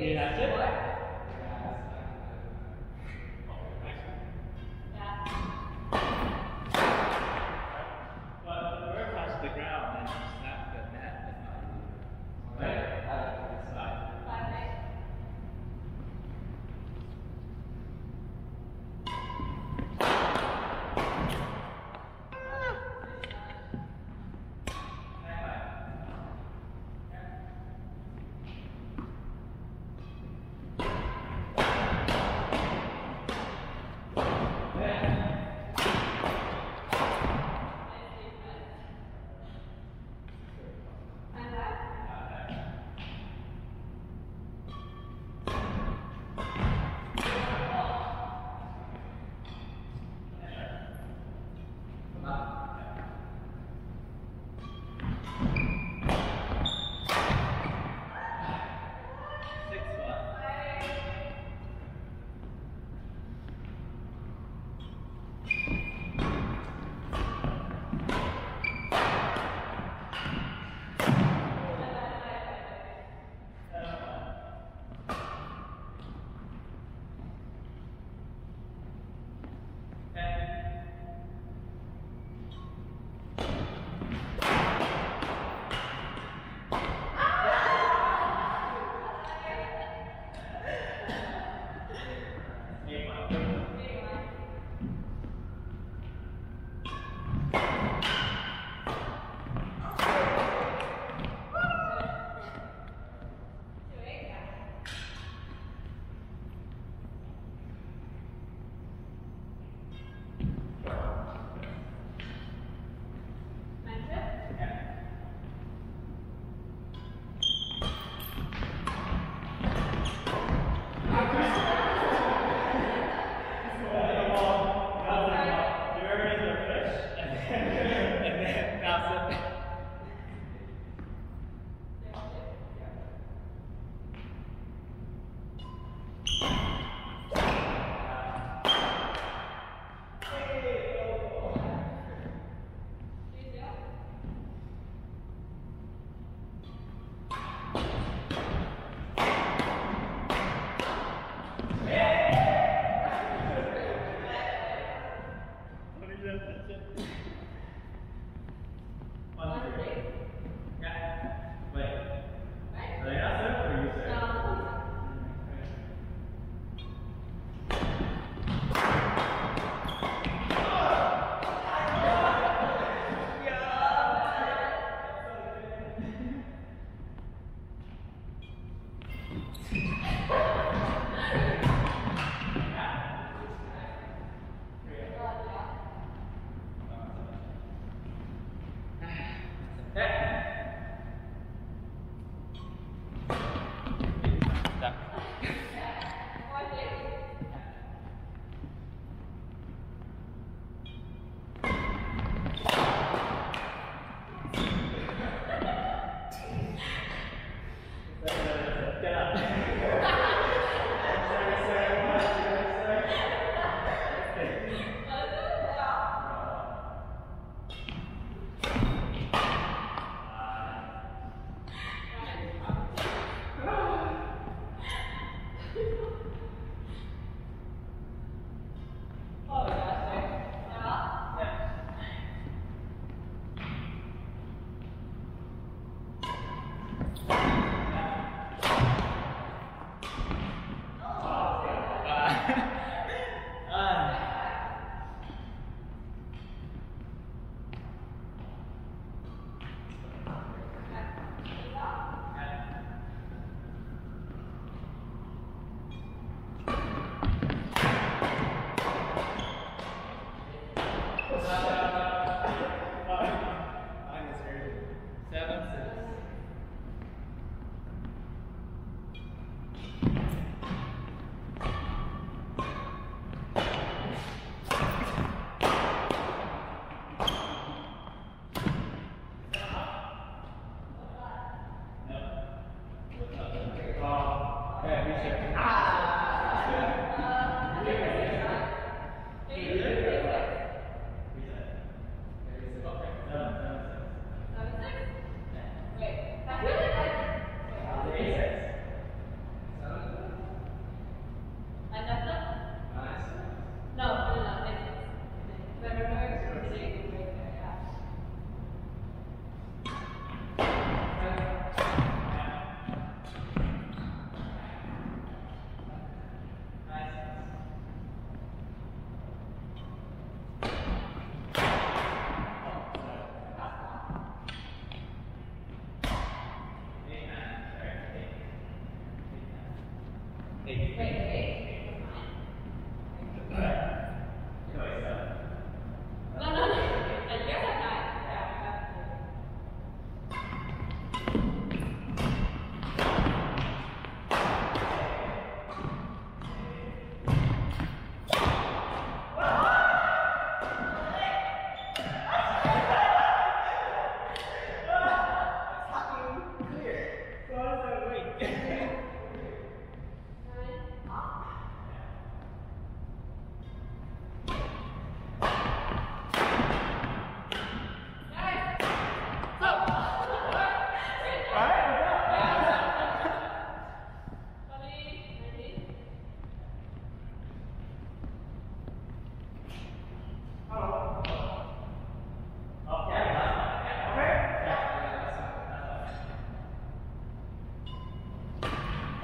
thì là xếp Seven,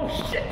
Oh, One